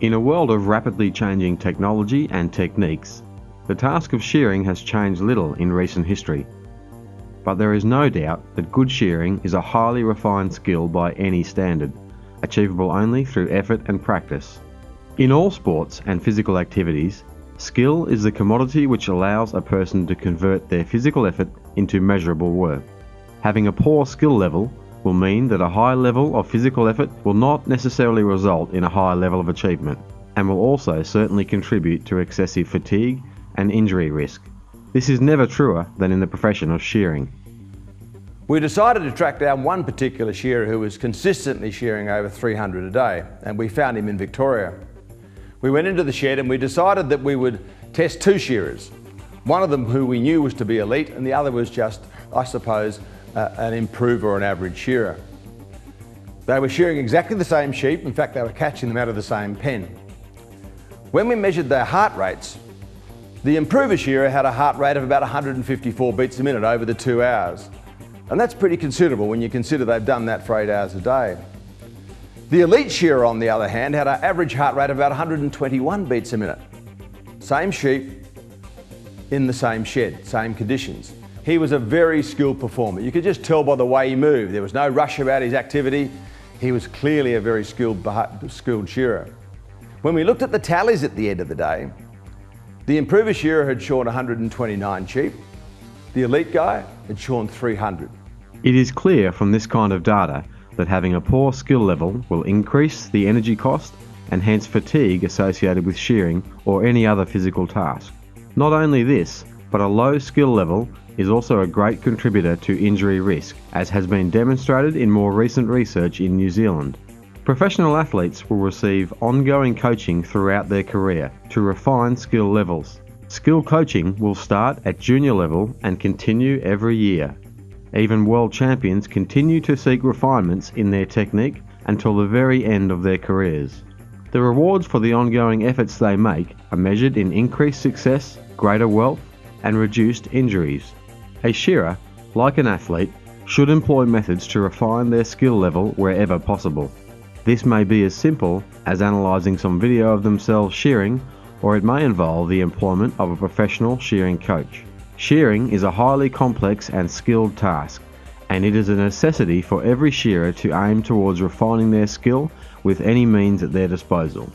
In a world of rapidly changing technology and techniques, the task of shearing has changed little in recent history. But there is no doubt that good shearing is a highly refined skill by any standard, achievable only through effort and practice. In all sports and physical activities, skill is the commodity which allows a person to convert their physical effort into measurable work. Having a poor skill level will mean that a high level of physical effort will not necessarily result in a high level of achievement, and will also certainly contribute to excessive fatigue and injury risk. This is never truer than in the profession of shearing. We decided to track down one particular shearer who was consistently shearing over 300 a day, and we found him in Victoria. We went into the shed and we decided that we would test two shearers. One of them who we knew was to be elite, and the other was just, I suppose, uh, an improver or an average shearer. They were shearing exactly the same sheep, in fact, they were catching them out of the same pen. When we measured their heart rates, the improver shearer had a heart rate of about 154 beats a minute over the two hours. And that's pretty considerable when you consider they've done that for eight hours a day. The elite shearer, on the other hand, had an average heart rate of about 121 beats a minute. Same sheep in the same shed, same conditions. He was a very skilled performer. You could just tell by the way he moved. There was no rush about his activity. He was clearly a very skilled, skilled shearer. When we looked at the tallies at the end of the day, the improver shearer had shorn 129 sheep. The elite guy had shorn 300. It is clear from this kind of data that having a poor skill level will increase the energy cost and hence fatigue associated with shearing or any other physical task. Not only this, but a low skill level is also a great contributor to injury risk, as has been demonstrated in more recent research in New Zealand. Professional athletes will receive ongoing coaching throughout their career to refine skill levels. Skill coaching will start at junior level and continue every year. Even world champions continue to seek refinements in their technique until the very end of their careers. The rewards for the ongoing efforts they make are measured in increased success, greater wealth, and reduced injuries. A shearer, like an athlete, should employ methods to refine their skill level wherever possible. This may be as simple as analysing some video of themselves shearing, or it may involve the employment of a professional shearing coach. Shearing is a highly complex and skilled task, and it is a necessity for every shearer to aim towards refining their skill with any means at their disposal.